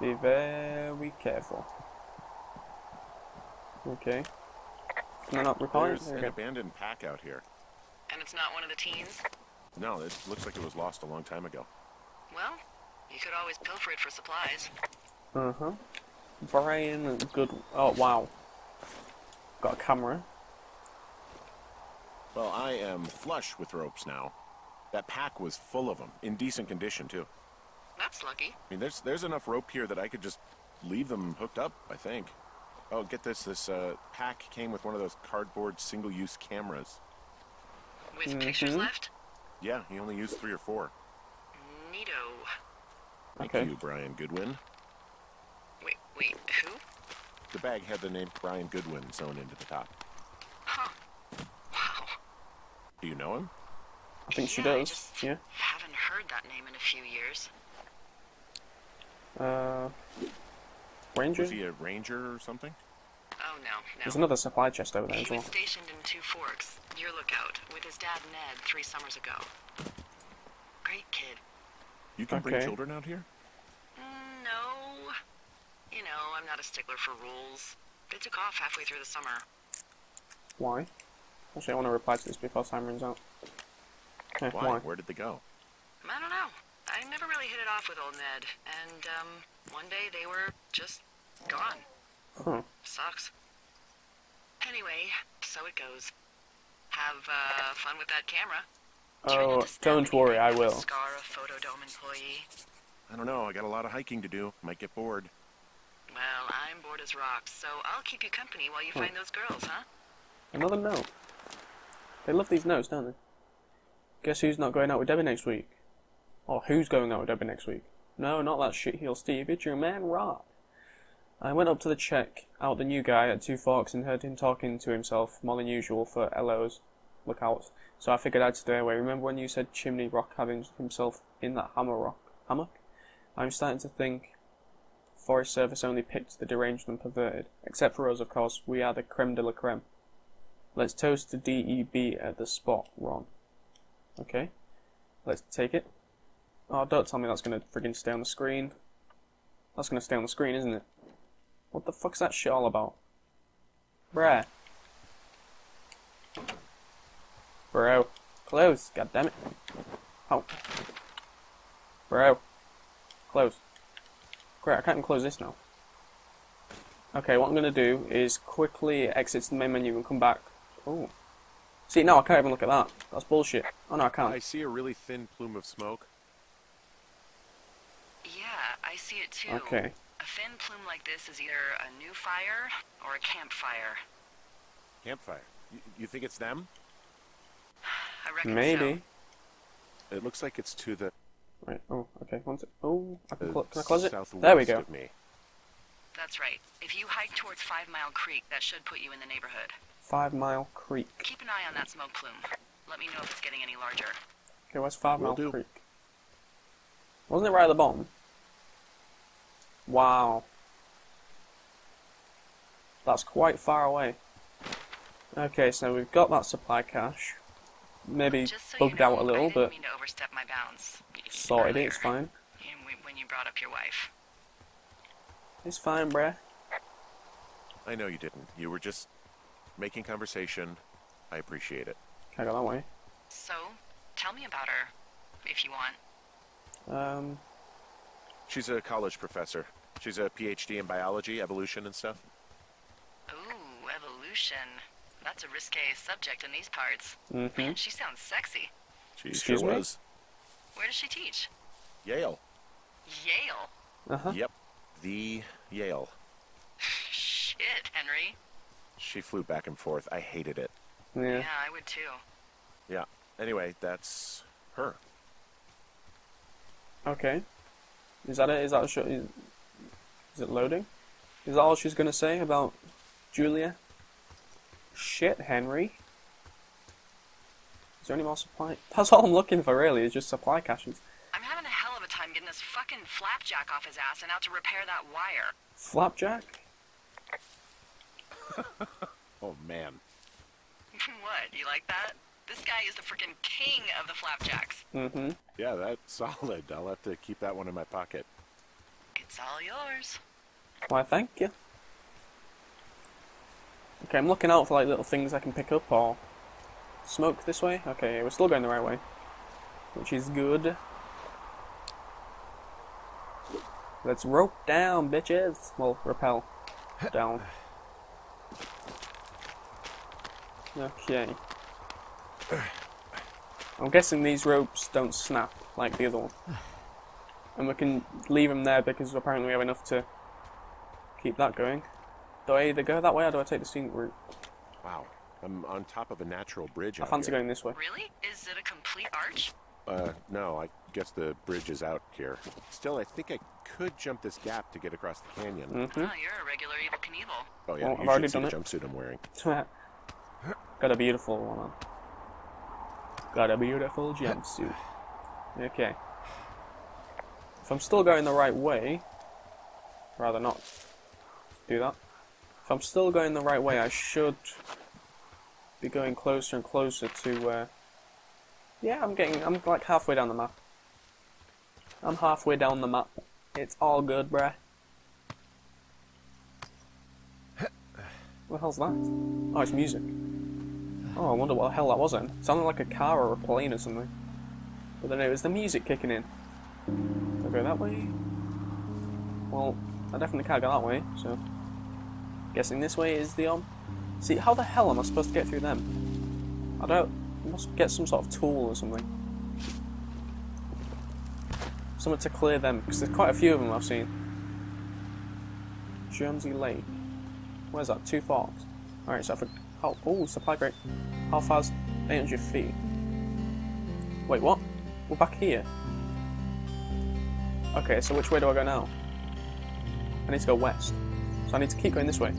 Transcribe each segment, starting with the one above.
Be very careful. Okay. Can I not reply? There's There an go. abandoned pack out here. And it's not one of the teens? No, it looks like it was lost a long time ago. Well, you could always pilfer it for supplies. Uh huh. Brian Good. Oh wow. Got a camera. Well, I am flush with ropes now. That pack was full of them, in decent condition too. That's lucky. I mean, there's there's enough rope here that I could just leave them hooked up. I think. Oh, get this! This uh, pack came with one of those cardboard single-use cameras. With pictures Mhm. left? Yeah, he only used three or four. Neato. Thank Okay. you, Brian Goodwin. Wait, wait, who? The bag had the name Brian Goodwin sewn into the top. Huh. Wow. Do you know him? I think she Yeah, I does. just Yeah. Haven't heard that name in a few years. Uh. Ranger. Was he a ranger or something? Oh, no, no. There's another supply chest over there He as well. was stationed in Two Forks, your lookout, with his dad Ned three summers ago. Great kid. You can bring children out here? Mm, No. You know, I'm not a stickler for rules. They took off halfway through the summer. Why? Actually, I want to reply to this before time runs out. Okay, Why? why? Where did they go? I don't know. I really hit it off with old Ned, and um, one day they were just gone. Huh. Sucks. Anyway, so it goes. Have uh, fun with that camera. Oh, don't worry, I will. Scar a Photodome employee. I don't know. I got a lot of hiking to do. Might get bored. Well, I'm bored as rocks, so I'll keep you company while you Hmm. find those girls, huh? Another note. They love these notes, don't they? Guess who's not going out with Debbie next week? Or who's going out with Debbie next week? No, not that shitheel Steve. It's your man Rod. I went up to the check out the new guy at Two Forks and heard him talking to himself more than usual for LOs lookouts. So I figured I'd stay away. Remember when you said Chimney Rock having himself in that hammer rock hammock? I'm starting to think Forest Service only picked the deranged and perverted. Except for us, of course. We are the creme de la creme. Let's toast to DEB at the spot, Ron. Okay. Let's take it. Oh, don't tell me that's gonna friggin' stay on the screen. That's gonna stay on the screen, isn't it? What the fuck's that shit all about? Bruh. Bro. Close. God damn it. Oh. Bro. Close. Great, I can't even close this now. Okay, what I'm gonna do is quickly exit to the main menu and come back. Oh. See, no, I can't even look at that. That's bullshit. Oh no, I can't. I see a really thin plume of smoke. Yeah, I see it too. Okay. A thin plume like this is either a new fire or a campfire. Campfire. You, you think it's them? I reckon Maybe. It looks like it's to the Right. Oh, okay. One sec. Oh, I can, cl- can I close it? There we go. of me. That's right. If you hike towards Five Mile Creek, that should put you in the neighborhood. Five Mile Creek. Keep an eye on that smoke plume. Let me know if it's getting any larger. Okay, where's Five Will Mile do. Creek? Wasn't it right at the bottom? Wow. That's quite far away. Okay, so we've got that supply cache. Maybe Just so bugged you know, out a little, I didn't but mean to overstep my bounds. sorted it, earlier, it's fine. when- When you brought up your wife. It's fine, bruh. I know you didn't. You were just making conversation. I appreciate it. Can I go that way? So, tell me about her, if you want. Um, She's a college professor. She's a PhD in biology, evolution, and stuff. Ooh, evolution. That's a risque subject in these parts. Mm -hmm. Man, she sounds sexy. She Excuse sure me? was. Where does she teach? Yale. Yale. Uh-huh. Yep. The Yale. Shit, Henry. She flew back and forth. I hated it. Yeah. Yeah, I would too. Yeah. Anyway, that's her. Okay. Is that it? Is that a show? Is, is it loading? Is that all she's gonna say about Julia? Shit, Henry. Is there any more supply? That's all I'm looking for, really. Is just supply caches. I'm having a hell of a time getting this fucking flapjack off his ass and out to repair that wire. Flapjack? Oh man. what? You like that? This guy is the freaking king of the flapjacks. Mm-hmm. Yeah, that's solid. I'll have to keep that one in my pocket. It's all yours. Why, thank you. Okay, I'm looking out for like little things I can pick up or smoke this way. Okay, we're still going the right way, which is good. Let's rope down, bitches. Well, rappel down. Okay. I'm guessing these ropes don't snap like the other one. And we can leave them there because apparently we have enough to keep that going. Do I either go that way or do I take the scenic route? Wow. I'm on top of a natural bridge I out fancy here. going this way. Really? Is it a complete arch? Uh, no, I guess the bridge is out here. Still, I think I could jump this gap to get across the canyon. hmm Oh, you're a regular Evel Knievel. Oh yeah, Well, you I've already should see done the it. jumpsuit I'm wearing. Got a beautiful one on. Got a beautiful jumpsuit. Okay. If I'm still going the right way, rather not do that. If I'm still going the right way, I should be going closer and closer to. Uh, yeah, I'm getting. I'm like halfway down the map. I'm halfway down the map. It's all good, bruh. What the hell's that? Oh, it's music. Oh, I wonder what the hell that was then. It sounded like a car or a plane or something. But then it was the music kicking in. Do I go that way? Well, I definitely can't go that way, so. Guessing this way is the on. See, how the hell am I supposed to get through them? I don't. I must get some sort of tool or something. Something to clear them, because there's quite a few of them I've seen. Jonesy Lake. Where's that? Two Forks. Alright, so I for Oh, oh, supply crate. How far's 800 feet? Wait, what? We're back here. Okay, so which way do I go now? I need to go west. So I need to keep going this way.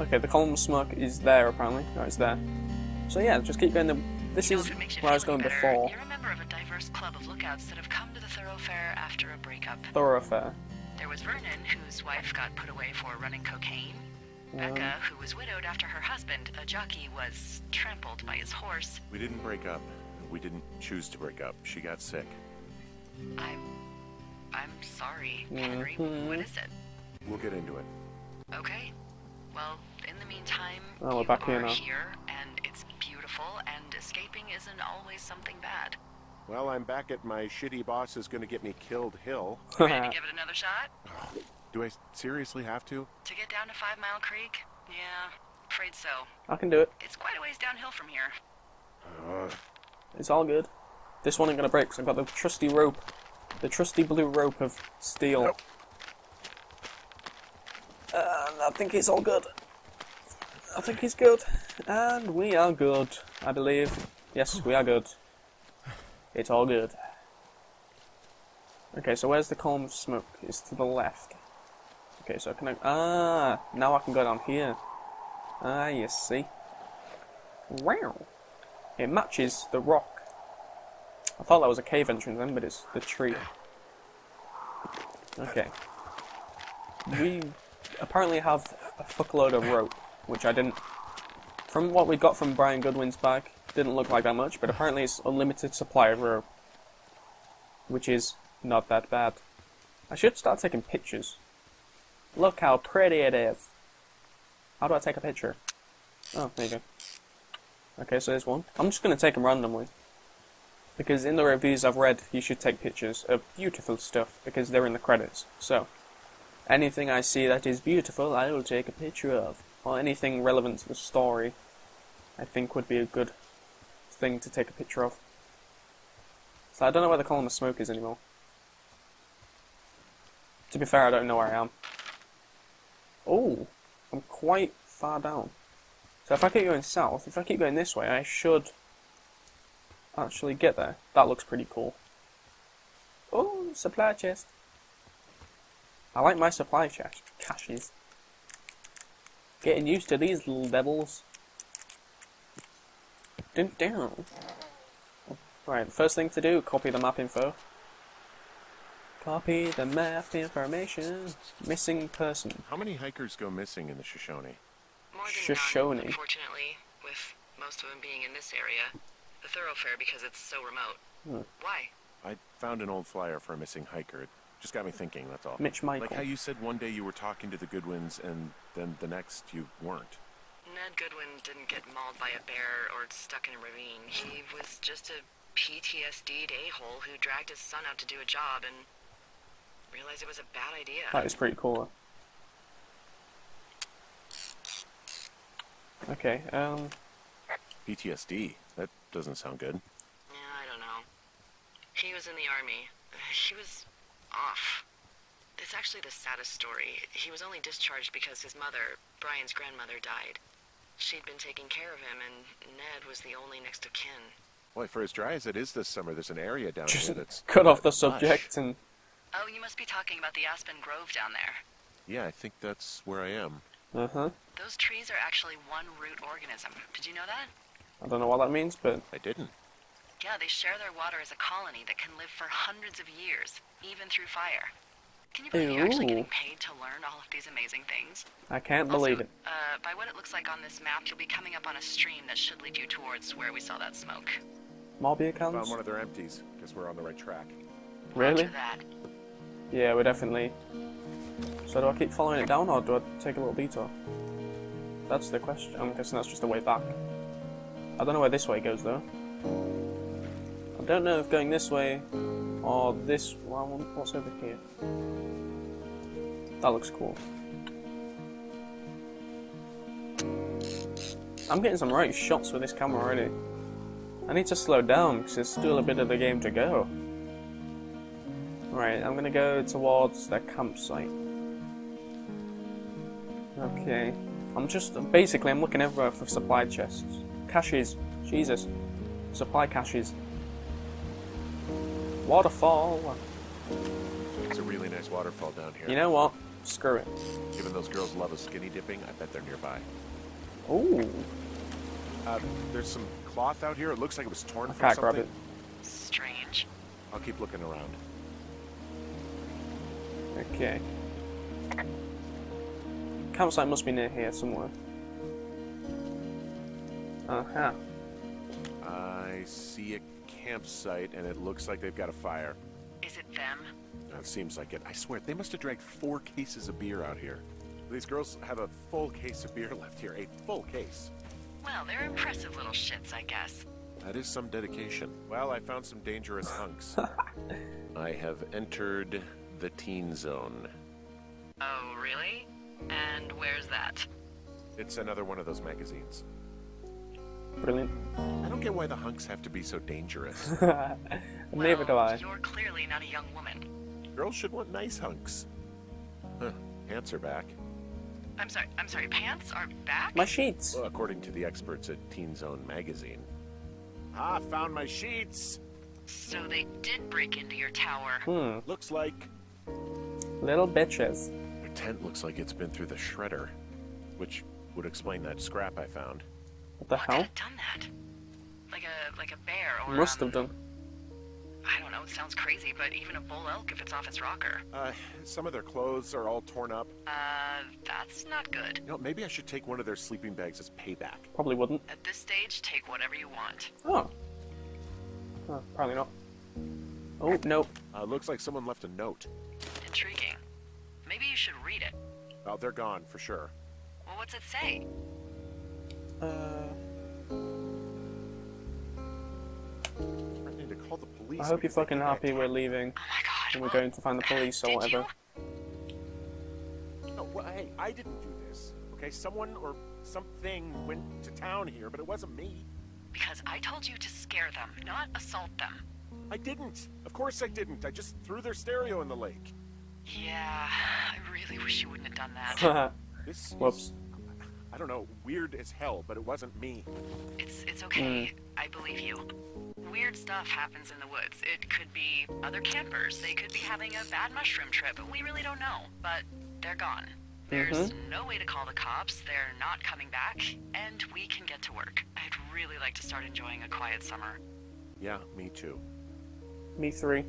Okay, the column of smoke is there apparently. No, it's there. So yeah, just keep going. The, this You know, is if it makes you where I was going better, before. You're a member of a diverse club of lookouts that have come to the thoroughfare after a breakup. Thoroughfare. There was Vernon, whose wife got put away for running cocaine. Um, Becca, who was widowed after her husband, a jockey, was trampled by his horse. We didn't break up. We didn't choose to break up. She got sick. I'm. I'm sorry, Henry. Mhm. What is it? We'll get into it. Okay. Well, in the meantime, Oh, we're you back are here now. here, and it's beautiful, and escaping isn't always something bad. Well, I'm back at my shitty boss is going to get me killed hill. Ready to give it another shot? Do I seriously have to? To get down to Five Mile Creek? Yeah, afraid so. I can do it. It's quite a ways downhill from here. Uh, It's all good. This one ain't gonna break, 'cause I've got the trusty rope. The trusty blue rope of steel. Nope. And I think it's all good. I think it's good. And we are good, I believe. Yes, we are good. It's all good. Okay, so where's the column of smoke? It's to the left. Okay, so can I... Ah! Now I can go down here. Ah, you see. Wow! It matches the rock. I thought that was a cave entrance then, but it's the tree. Okay. We apparently have a fuckload of rope, which I didn't. From what we got from Brian Goodwin's bag, didn't look like that much, but apparently it's unlimited supply of rope, which is not that bad. I should start taking pictures. Look how pretty it is. How do I take a picture? Oh, there you go. Okay, so there's one. I'm just going to take them randomly. Because in the reviews I've read, you should take pictures of beautiful stuff because they're in the credits. So, anything I see that is beautiful, I will take a picture of. Or anything relevant to the story, I think would be a good thing to take a picture of. So I don't know where the column of smoke is anymore. To be fair, I don't know where I am. Oh, I'm quite far down. So if I keep going south, if I keep going this way, I should actually get there. That looks pretty cool. Oh, supply chest. I like my supply chest caches. Getting used to these little devils. Dun down. Right, first thing to do, copy the map info. Copy the map information. Missing person. how many hikers go missing in the Shoshone? More than Shoshone. none, unfortunately, with most of them being in this area. The thoroughfare because it's so remote. Hmm. Why? I found an old flyer for a missing hiker. It just got me thinking, that's all. Mitch Michael. Like how you said one day you were talking to the Goodwins and then the next you weren't. Ned Goodwin didn't get mauled by a bear or stuck in a ravine. He was just a PTSD'd a-hole who dragged his son out to do a job and realized it was a bad idea. That is pretty cool. Okay, um, PTSD. That doesn't sound good. Yeah, I don't know. He was in the army. He was off. It's actually the saddest story. He was only discharged because his mother, Brian's grandmother, died. She'd been taking care of him, and Ned was the only next of kin. Boy, for as dry as it is this summer, there's an area down just here that's cut off the lush. subject and Oh, you must be talking about the Aspen Grove down there. Yeah, I think that's where I am. uh huh. Those trees are actually one root organism. Did you know that? I don't know what that means, but I didn't. Yeah, they share their water as a colony that can live for hundreds of years, even through fire. Can you believe you're actually getting paid to learn all of these amazing things? I can't believe it. Uh, by what it looks like on this map, you'll be coming up on a stream that should lead you towards where we saw that smoke. More beer Found one of their empties. Guess we're on the right track. Really? That. Yeah, we're definitely. So do I keep following it down or do I take a little detour? That's the question. I'm guessing that's just the way back. I don't know where this way goes though. I don't know if going this way or this. Well, what's over here? That looks cool. I'm getting some right shots with this camera already. I need to slow down because there's still a bit of the game to go. Right, I'm gonna go towards the campsite. Okay. I'm just basically I'm looking everywhere for supply chests. Caches. Jesus. Supply caches. Waterfall. It's a really nice waterfall down here. You know what? Screw it. Given those girls love a skinny dipping, I bet they're nearby. Ooh. Uh, there's some cloth out here. It looks like it was torn I from can't something. grab it. Strange. I'll keep looking around. Okay. Campsite must be near here somewhere. Uh huh. I see a campsite, and it looks like they've got a fire. Is it them? It seems like it. I swear, they must have dragged four cases of beer out here. These girls have a full case of beer left here. A full case. Well, they're impressive little shits, I guess. That is some dedication. Well, I found some dangerous hunks. I have entered the teen zone. Oh, really? And where's that? It's another one of those magazines. Brilliant. I don't get why the hunks have to be so dangerous. Neither do well, I. You're clearly not a young woman. Girls should want nice hunks. Huh. Pants are back. I'm sorry. I'm sorry. Pants are back. My sheets. Well, according to the experts at Teen Zone magazine. Ah, found my sheets. So they did break into your tower. Hmm. Looks like Little bitches. the tent looks like it's been through the shredder, which would explain that scrap I found. What the What could hell? have done that? Like a like a bear or Must um, have done. I don't know. It sounds crazy, but even a bull elk if it's off its rocker. Uh, some of their clothes are all torn up. Uh, that's not good. You know, maybe I should take one of their sleeping bags as payback. Probably wouldn't. At this stage, take whatever you want. Oh. Oh, probably not. Oh, no. Uh, looks like someone left a note. Intriguing. Maybe you should read it. Oh, they're gone for sure. Well, what's it say? Uh, call the police. I hope you're fucking happy we're leaving. Oh my god. And we're well, going to find the police or whatever. You? No, well, hey, I didn't do this. Okay, someone or something went to town here, but it wasn't me. Because I told you to scare them, not assault them. I didn't. Of course I didn't. I just threw their stereo in the lake. Yeah, I really wish you wouldn't have done that. This is, Whoops. I don't know, weird as hell, but it wasn't me. It's it's okay. Hmm. I believe you. Weird stuff happens in the woods. It could be other campers. They could be having a bad mushroom trip. We really don't know. But they're gone. There's mm-hmm. no way to call the cops. They're not coming back, and we can get to work. I'd really like to start enjoying a quiet summer. Yeah, me too. Me three.